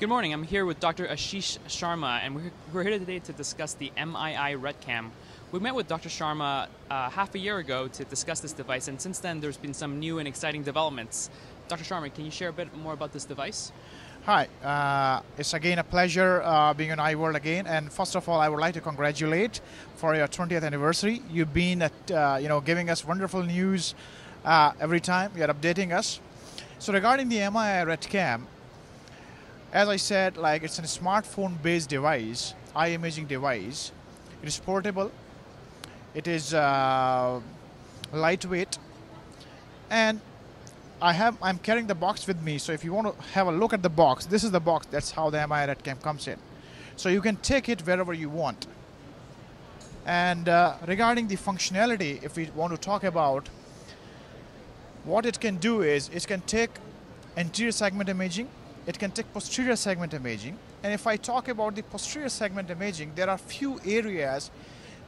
Good morning. I'm here with Dr. Ashish Sharma, and we're, here today to discuss the MII RetCam. We met with Dr. Sharma uh, half a year ago to discuss this device, and since then there's been some new and exciting developments. Dr. Sharma, can you share a bit more about this device? Hi, uh, it's again a pleasure uh, being on EyeWorld again. And first of all, I would like to congratulate for your 20th anniversary. You've been at, uh, you know, giving us wonderful news uh, every time. You're updating us. So regarding the MII RetCam, as I said, like it's a smartphone-based device, eye imaging device. It is portable. It is uh, lightweight, and I have I'm carrying the box with me. So if you want to have a look at the box, this is the box. That's how the MII RetCam comes in. So you can take it wherever you want. And uh, regarding the functionality, if we want to talk about what it can do is it can take anterior segment imaging it can take posterior segment imaging. And if I talk about the posterior segment imaging, there are few areas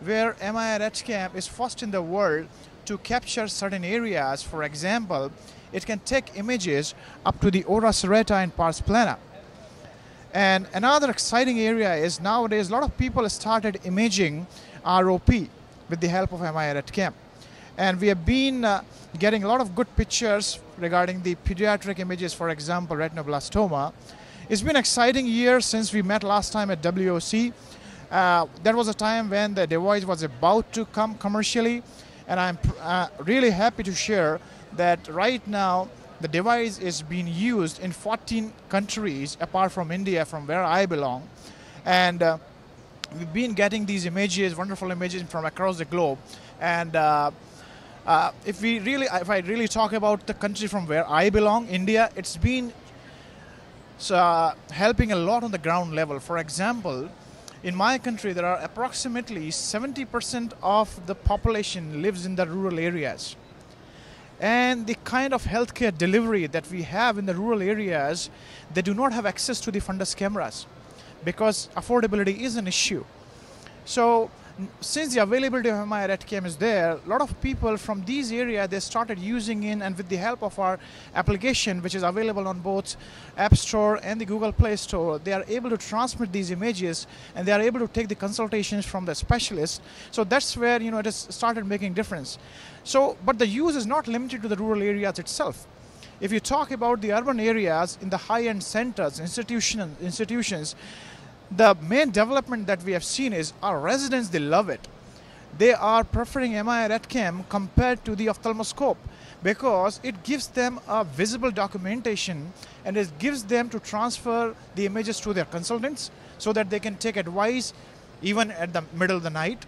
where MII RetCam is first in the world to capture certain areas. For example, it can take images up to the ora serrata and pars plana. And another exciting area is nowadays a lot of people started imaging ROP with the help of MII RetCam. And we have been uh, getting a lot of good pictures regarding the pediatric images, for example, retinoblastoma. It's been an exciting year since we met last time at WOC. Uh, that was a time when the device was about to come commercially, and I'm uh, really happy to share that right now the device is being used in 14 countries apart from India, from where I belong. And uh, we've been getting these images, wonderful images from across the globe. And uh, if we really, if I really talk about the country from where I belong, India, it's been uh, helping a lot on the ground level. For example, in my country, there are approximately 70% of the population lives in the rural areas. And the kind of healthcare delivery that we have in the rural areas, they do not have access to the fundus cameras because affordability is an issue. So since the availability of MII RetCam is there, a lot of people from these areas they started using in and with the help of our application, which is available on both App Store and the Google Play Store, they are able to transmit these images and they are able to take the consultations from the specialist. So that's where you know it has started making difference. So, but the use is not limited to the rural areas itself. If you talk about the urban areas in the high-end centers, institution, institutions, the main development that we have seen is our residents, they love it. They are preferring MI RetCam compared to the ophthalmoscope because it gives them a visible documentation and it gives them to transfer the images to their consultants so that they can take advice even at the middle of the night.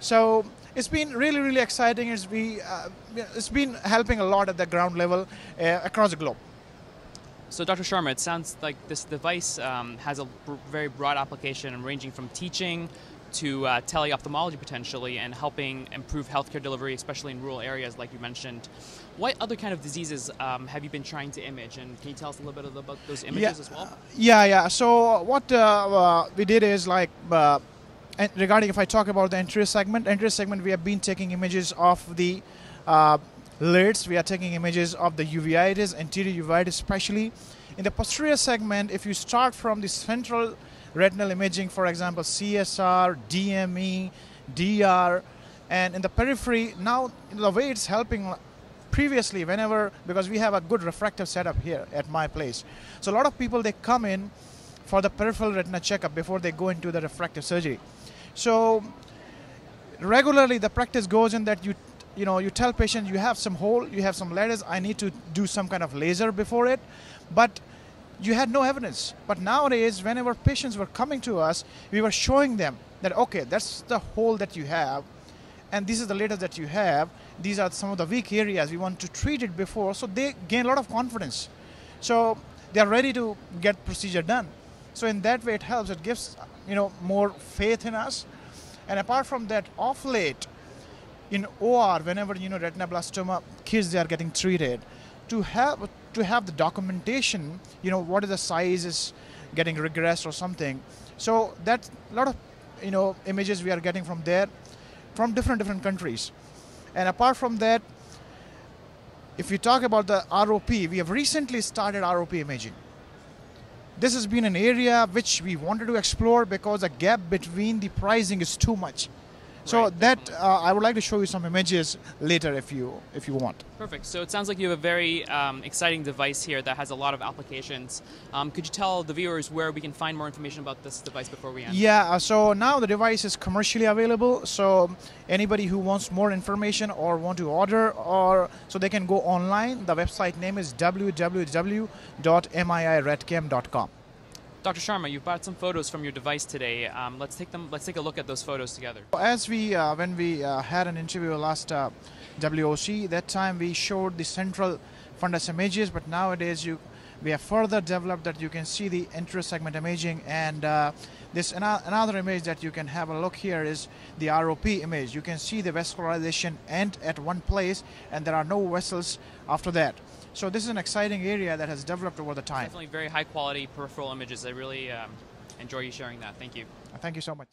So it's been really, really exciting. Uh, it's been helping a lot at the ground level uh, across the globe. So, Dr. Sharma, it sounds like this device um, has a very broad application ranging from teaching to uh, teleophthalmology potentially and helping improve healthcare delivery, especially in rural areas, like you mentioned. What other kind of diseases um, have you been trying to image, and can you tell us a little bit about those images yeah, as well? Yeah, yeah. So what uh, uh, we did is like uh, regarding if I talk about the anterior segment, anterior segment, we have been taking images of the uh, lids. We are taking images of the uveitis, anterior uveitis especially. In the posterior segment, if you start from the central retinal imaging, for example, CSR, DME, DR, and in the periphery, now the way it's helping previously whenever, because we have a good refractive setup here at my place. So a lot of people, they come in for the peripheral retina checkup before they go into the refractive surgery. So regularly the practice goes in that you you know, you tell patient you have some hole, you have some lattice, I need to do some kind of laser before it, but you had no evidence. But nowadays, whenever patients were coming to us, we were showing them that, okay, that's the hole that you have, and this is the lattice that you have, these are some of the weak areas, we want to treat it before, so they gain a lot of confidence. So they are ready to get procedure done. So in that way, it helps, it gives, you know, more faith in us. And apart from that, off late, in OR, whenever you know retinoblastoma kids they are getting treated, to have to have the documentation, you know what is the size is getting regressed or something. So that's a lot of you know images we are getting from there, from different different countries, and apart from that, if you talk about the ROP, we have recently started ROP imaging. this has been an area which we wanted to explore because the gap between the pricing is too much. So Right, that uh, I would like to show you some images later if you if you want. Perfect. So it sounds like you have a very um, exciting device here that has a lot of applications. Um, could you tell the viewers where we can find more information about this device before we end? Yeah, uh, so now the device is commercially available. So anybody who wants more information or want to order or so they can go online. The website name is www.miiretcam.com. Dr. Sharma, you've brought some photos from your device today. Um, let's take them. Let's take a look at those photos together. As we uh, when we uh, had an interview last uh, WOC, that time we showed the central fundus images, but nowadays you we have further developed that you can see the intersegment imaging and uh, this another image that you can have a look here is the ROP image. You can see the vascularization end at one place and there are no vessels after that. So this is an exciting area that has developed over the time. Definitely very high quality peripheral images. I really um, enjoy you sharing that. Thank you. Thank you so much.